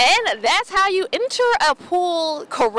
And that's how you enter a pool correctly.